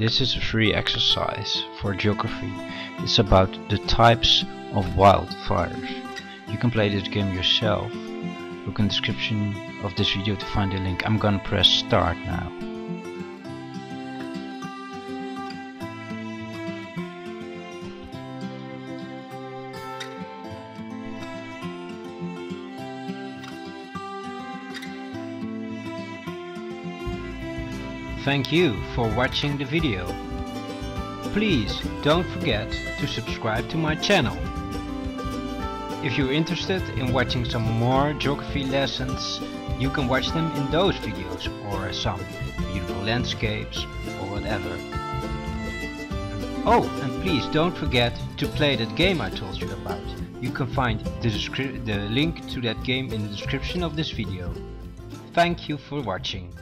This is a free exercise for geography. It's about the types of wildfires. You can play this game yourself. Look in the description of this video to find the link. I'm gonna press start now. Thank you for watching the video. Please don't forget to subscribe to my channel. If you're interested in watching some more geography lessons, you can watch them in those videos or some beautiful landscapes or whatever. Oh, and please don't forget to play that game I told you about. You can find the, the link to that game in the description of this video. Thank you for watching.